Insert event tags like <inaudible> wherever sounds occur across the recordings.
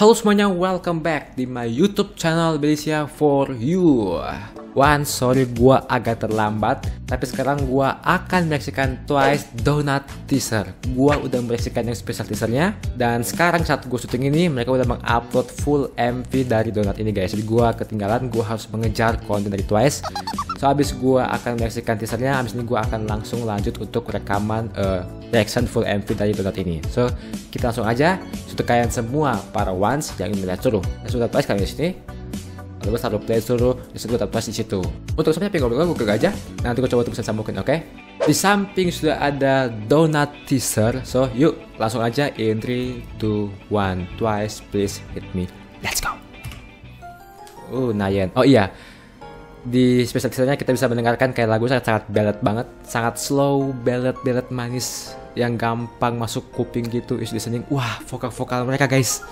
Halo semuanya, welcome back di my YouTube channel Belisia for You. One, sorry gua agak terlambat, tapi sekarang gua akan menyaksikan Twice Donut Teaser. Gua udah menyaksikan yang special teasernya, dan sekarang saat gua syuting ini, mereka udah mengupload full MV dari Donut ini guys. Jadi gua ketinggalan, gua harus mengejar konten dari Twice. So abis gua akan menyaksikan teasernya, abis ini gua akan langsung lanjut untuk rekaman uh, reaction full MV dari Donut ini. So kita langsung aja, untuk kalian semua para ones yang ingin melihat suruh. Nah, sudah Twice kalian di sini, lalu taruh play suruh di situ tetap pas di situ. Untuk pengen ngobrol gue aja. Nanti gue coba bisa sambungin oke? Okay? di samping sudah ada donut teaser. So yuk langsung aja in 3 2 1 twice please hit me. Let's go. Uh Nayen oh iya. Di special teasernya kita bisa mendengarkan kayak lagu sangat sangat ballad banget. Sangat slow ballad ballad manis yang gampang masuk kuping gitu is listening. Wah vokal vokal mereka guys.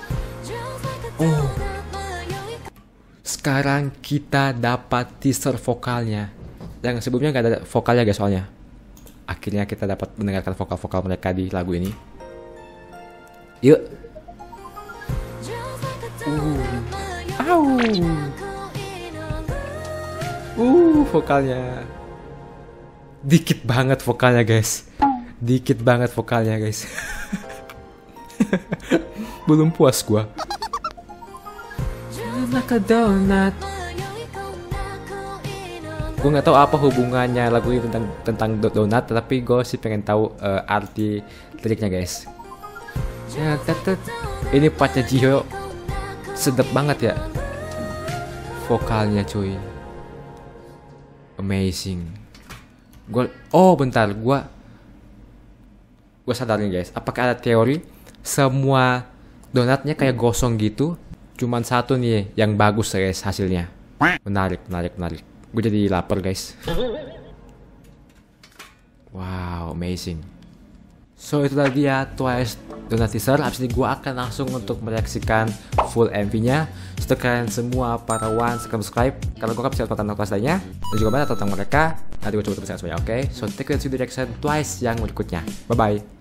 Oh sekarang kita dapat teaser vokalnya. Yang sebelumnya nggak ada vokalnya guys soalnya. Akhirnya kita dapat mendengarkan vokal-vokal mereka di lagu ini. Yuk. Uh. Au. Uh, vokalnya. Dikit banget vokalnya guys. Dikit banget vokalnya guys. <laughs> Belum puas gua like. Gue nggak tahu apa hubungannya lagu ini tentang tentang donat, tapi gue sih pengen tahu uh, arti liriknya guys. Ya. Ini partnya Jiho sedap banget ya. Vokalnya cuy. Amazing. Gue, oh bentar, gue, gue sadar guys. Apakah ada teori semua donatnya kayak gosong gitu cuman satu nih yang bagus guys hasilnya. Menarik, menarik, menarik. Gue jadi lapar guys. Wow, amazing. So itu tadi ya Twice Donut Teaser. Habis ini gue akan langsung untuk mereaksikan full MV-nya. Kalian semua para one subscribe. Kalau gue bisa tonton kelas lainnya. Dan juga banyak tentang mereka. Nanti gue coba tuliskan semuanya, oke? So take a see the reaction Twice yang berikutnya. Bye-bye.